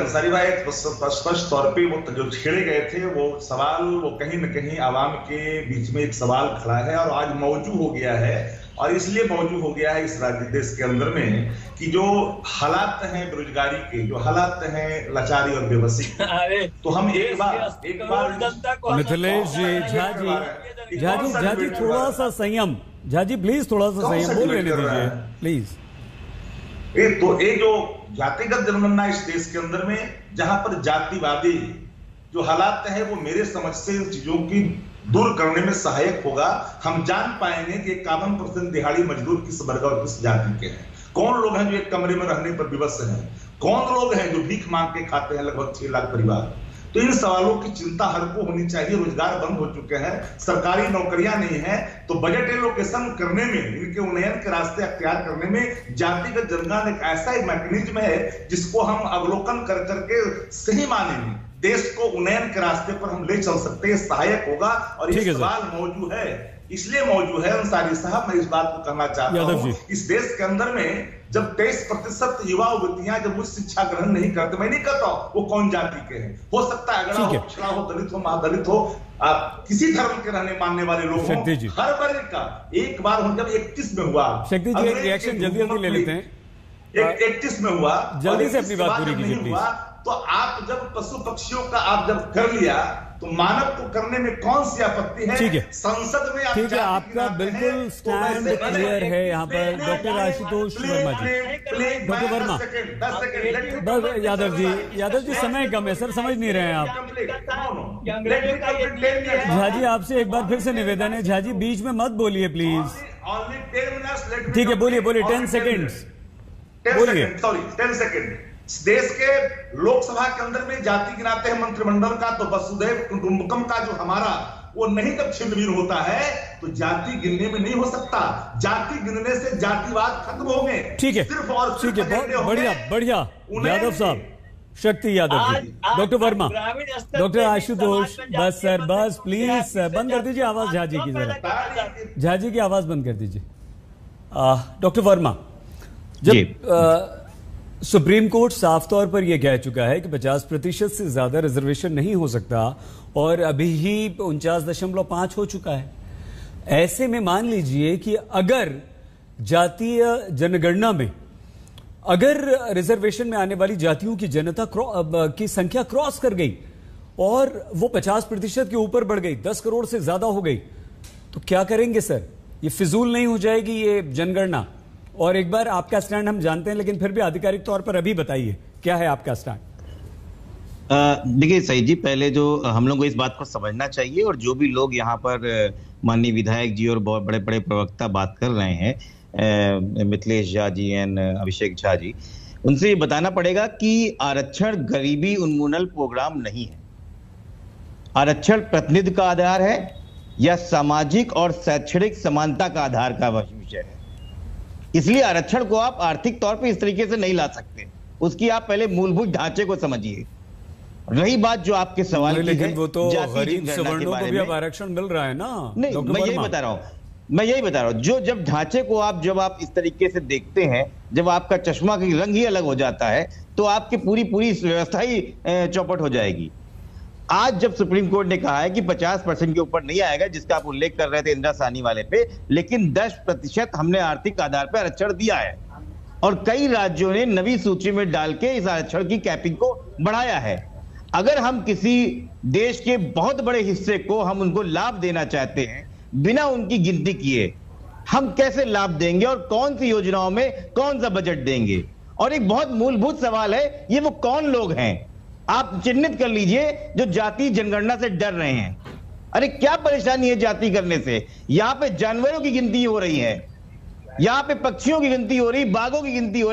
अंसारी भाई स्पष्ट तौर पे वो जो छेड़े गए थे वो सवाल वो कहीं न कहीं आवाम के बीच में एक सवाल खड़ा है और आज मौजूद हो गया है। और इसलिए मौजूद हो गया है इस राज्य देश के अंदर में कि जो हालात हैं बेरोजगारी के जो हालात हैं लाचारी और बेबसी तो हम एक बार एक बार मिथिलेश जी झा जी झा जी झा जी थोड़ा सा संयम। झा जी प्लीज़ थोड़ा सा संयम। बोल लेने दीजिए प्लीज़ ये तो ये जो जातिगत जनगणना इस देश के अंदर में, जहाँ पर जातिवादी जो हालात है, वो मेरे समझ से इन चीज़ों की दूर करने में सहायक होगा। हम जान पाएँगे कि इक्यावन परसेंट दिहाड़ी मजदूर किस वर्ग और किस जाति के हैं। कौन लोग हैं जो एक कमरे में रहने पर विवश हैं? कौन लोग हैं जो भीख मांग के खाते हैं लगभग छह लाख परिवार? तो इन सवालों की चिंता हर को होनी चाहिए रोज़गार बंद हो चुके हैं सरकारी नौकरियाँ नहीं है तो बजट एलोकेशन करने में इनके उन्नयन के रास्ते अख्तियार करने में जातिगत जनगण एक ऐसा एक मैकेनिज्म है जिसको हम अवलोकन कर करके सही माने में देश को उन्नयन के रास्ते पर हम ले चल सकते हैं सहायक होगा और ये सवाल मौजूद है। इसलिए मौजूद है अंसारी साहब मैं इस बात को कहना चाहता हूँ। इस देश के अंदर में जब तेईस प्रतिशत युवा युवतियाँ जब उच्च शिक्षा ग्रहण नहीं करते मैं नहीं कहता वो कौन जाति के हैं। हो सकता है हो। पिछड़ा हो दलित हो महादलित हो आप किसी धर्म के रहने मानने वाले लोग हो हर वर्ग का एक बार हो जब इकतीस में हुआ। शक्ति जी रिएक्शन जल्दी जल्दी ले लेते हैं। एक इकतीस में हुआ जल्दी से अपनी बात पूरी कीजिए, नहीं प्लीज़। हुआ, तो आप जब पशु पक्षियों का आप जब कर लिया तो मानव को करने में कौन सी आपत्ति है ठीक है। संसद में ठीक है, आपका बिल्कुल तो वैसे clear है यहाँ पर doctor Ashutosh Verma ji. Doctor Verma. Second, second, बस यादव जी यादव जी समय कम है सर समझ नहीं रहे हैं आप Complete. No, no. Let me complete, let me Jha ji आपसे एक बार फिर से निवेदन है झा जी बीच में मत बोलिए please Only 10 minutes, let me ठीक है बोलिए बोलिए टेन Only 10 सेकेंड्स बोलिए। सेकंड सॉरी 10 सेकंड देश के लोकसभा के अंदर में जाति गिनाते हैं मंत्रिमंडल का तो वसुदेव कुटुंबकम का जो हमारा वो नहीं जब छिन्न होता है तो जाति गिनने में नहीं हो सकता। जाति गिनने से जातिवाद खत्म होंगे ठीक है। सिर्फ़ और ठीक है। बढ़िया बढ़िया। यादव साहब शक्ति यादव जी डॉक्टर वर्मा डॉक्टर आशुतोष बस सर बस प्लीज़ सर बंद कर दीजिए आवाज़ झाजी की जरा। पैदा झा जी की आवाज़ बंद कर दीजिए। डॉक्टर वर्मा जब सुप्रीम कोर्ट साफ़ तौर पर यह कह चुका है कि 50 प्रतिशत से ज़्यादा रिजर्वेशन नहीं हो सकता और अभी ही उनचास दशमलव पाँच हो चुका है। ऐसे में मान लीजिए कि अगर जातीय जनगणना में, अगर रिजर्वेशन में आने वाली जातियों की जनता की संख्या क्रॉस कर गई और वो 50 प्रतिशत के ऊपर बढ़ गई 10 करोड़ से ज़्यादा हो गई तो क्या करेंगे सर? ये फिजूल नहीं हो जाएगी ये जनगणना। और एक बार आपका स्टैंड हम जानते हैं, लेकिन फिर भी आधिकारिक तौर पर अभी बताइए, क्या है आपका स्टैंड? देखिए सही जी, पहले जो हम लोग को इस बात को समझना चाहिए और जो भी लोग यहाँ पर माननीय विधायक जी और बहुत बड़े बड़े प्रवक्ता बात कर रहे हैं मिथिलेश झा जी एंड अभिषेक झा जी, उनसे ये बताना पड़ेगा कि आरक्षण गरीबी उन्मूलन प्रोग्राम नहीं है। आरक्षण प्रतिनिधि का आधार है या सामाजिक और शैक्षणिक समानता का आधार का इसलिए आरक्षण को आप आर्थिक तौर पर इस तरीके से नहीं ला सकते। उसकी आप पहले मूलभूत ढांचे को समझिए। रही बात जो आपके सवाल की लेकिन वो तो गरीब सवर्णों को भी अब आरक्षण मिल रहा है ना नहीं मैं यही बता रहा हूँ मैं यही बता रहा हूँ जो जब ढांचे को आप जब आप इस तरीके से देखते हैं जब आपका चश्मा का रंग ही अलग हो जाता है तो आपकी पूरी पूरी व्यवस्था ही चौपट हो जाएगी। आज जब सुप्रीम कोर्ट ने कहा है कि 50 परसेंट के ऊपर नहीं आएगा, जिसका आप उल्लेख कर रहे थे इंदिरा सानी वाले पे, लेकिन 10 प्रतिशत हमने आर्थिक आधार पर आरक्षण दिया है। और कई राज्यों ने नवी सूची में डाल के इस आरक्षण की कैपिंग को बढ़ाया है। अगर हम किसी देश के बहुत बड़े हिस्से को हम उनको लाभ देना चाहते हैं, बिना उनकी गिनती किए, हम कैसे लाभ देंगे और कौन सी योजनाओं में कौन सा बजट देंगे? और एक बहुत मूलभूत सवाल है, ये वो कौन लोग हैं? आप चिन्हित कर लीजिए जो जाति जनगणना से डर रहे हैं। अरे क्या परेशानी है जाति करने से? यहाँ पे जानवरों की गिनती हो रही है। यहाँ पे पक्षियों की गिनती हो रही, बाघों की गिनती हो रही।